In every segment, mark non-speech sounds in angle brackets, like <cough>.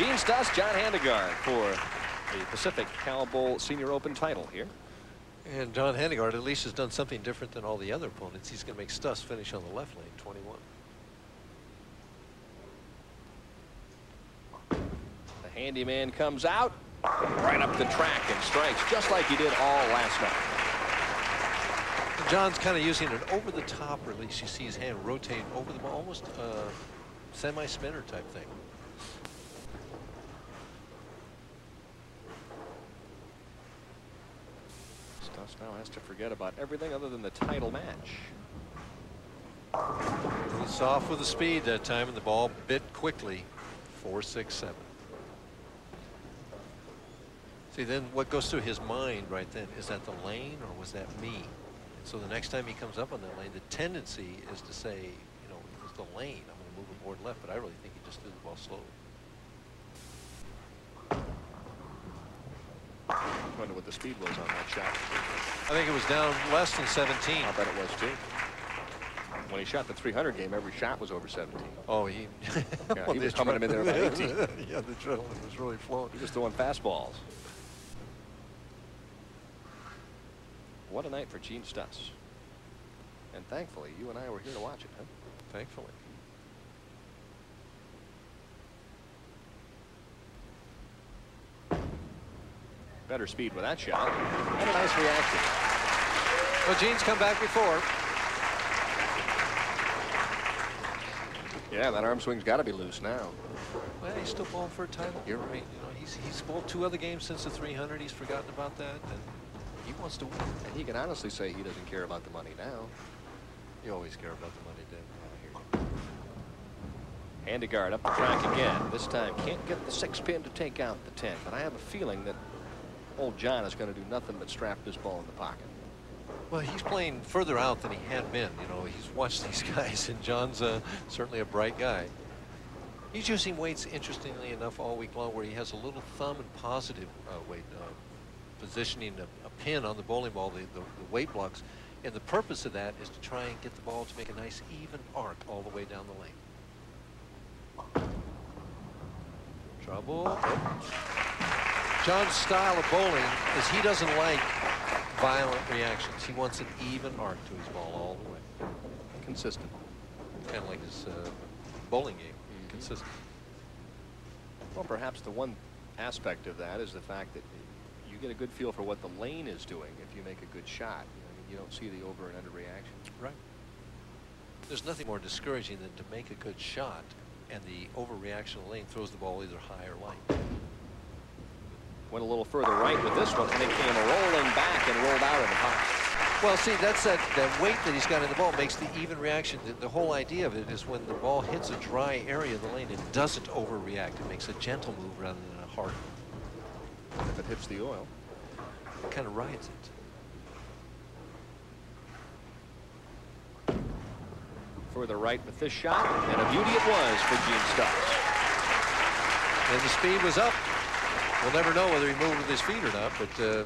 Gene Stus, John Handegard for the Pacific Cal Bowl Senior Open title here. And John Handegard at least has done something different than all the other opponents. He's going to make Stus finish on the left lane, 21. The handyman comes out right up the track and strikes just like he did all last night. John's kind of using an over-the-top release. You see his hand rotate over the ball, almost uh, semi-spinner type thing. Stus now has to forget about everything other than the title match. He's soft with the speed that time, and the ball bit quickly. Four, six, seven. See, then what goes through his mind right then? Is that the lane or was that me? So the next time he comes up on that lane, the tendency is to say, you know, it's the lane. I'm going to move the board left, but I really think he just threw the ball slowly. I wonder what the speed was on that shot. I think it was down less than 17. I'll bet it was too. When he shot the 300 game, every shot was over 17. Oh, he, Yeah, <laughs> well, he was coming him in there by 18. <laughs> yeah, the adrenaline was really flowing. He was throwing fastballs. What a night for Gene Stus. And thankfully, you and I were here to watch it, huh? Thankfully. Better speed with that shot. And a nice reaction. Well, Gene's come back before. Yeah, that arm swing's got to be loose now. Well, he's still bowling for a title. You're right. you know, he's he's bowled two other games since the 300. He's forgotten about that, and he wants to win. And he can honestly say he doesn't care about the money now. You always care about the money, Dan. Handegard up the track again. This time can't get the six pin to take out the 10. But I have a feeling that old John is going to do nothing but strap this ball in the pocket. Well, he's playing further out than he had been. You know, he's watched <laughs> these guys, and John's uh, certainly a bright guy. He's using weights, interestingly enough, all week long, where he has a little thumb and positive uh, weight, uh, positioning a, a, pin on the bowling ball, the, the, the weight blocks. And the purpose of that is to try and get the ball to make a nice even arc all the way down the lane. Trouble. John's style of bowling is he doesn't like violent reactions. He wants an even arc to his ball all the way. Consistent. Kind of like his uh, bowling game. Mm -hmm. Consistent. Well, perhaps the one aspect of that is the fact that you get a good feel for what the lane is doing if you make a good shot. You, know, you don't see the over and under reaction. Right. There's nothing more discouraging than to make a good shot and the overreaction of the lane throws the ball either high or light. Went a little further right with this one, and it came rolling back and rolled out of the pocket. Well, see, that's that, that weight that he's got in the ball makes the even reaction. The, the, whole idea of it is when the ball hits a dry area of the lane, it doesn't overreact. It makes a gentle move rather than a hard one. If it hits the oil. It kind of rides it. Further right with this shot, and a beauty it was for Gene Stus. And the speed was up. We'll never know whether he moved with his feet or not, but uh,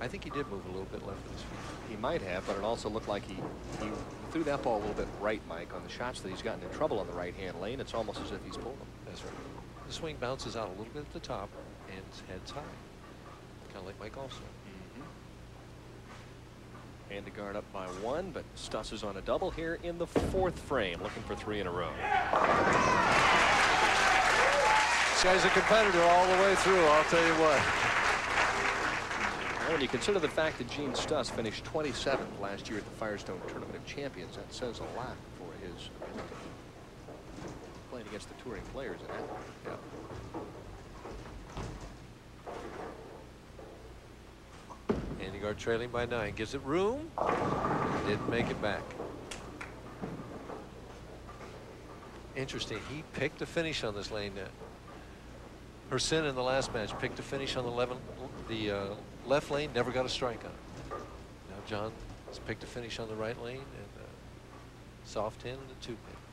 I think he did move a little bit left with his feet. He might have, but it also looked like he, he threw that ball a little bit right, Mike, on the shots that he's gotten in trouble on the right-hand lane. It's almost as if he's pulled them. That's right. The swing bounces out a little bit at the top and heads high. Kind of like Mike also. Handegard up by one, but Stus is on a double here in the fourth frame, looking for three in a row. This guy's a competitor all the way through, I'll tell you what. Well, when you consider the fact that Gene Stus finished 27th last year at the Firestone Tournament of Champions, that says a lot for his ability. Playing against the touring players in that. Yeah. Handegard trailing by nine. Gives it room. Didn't make it back. Interesting. He picked a finish on this lane. Uh, Hersin in the last match picked a finish on the, 11, the uh, left lane, never got a strike on. Now John has picked a finish on the right lane and uh, soft hand and a two pin.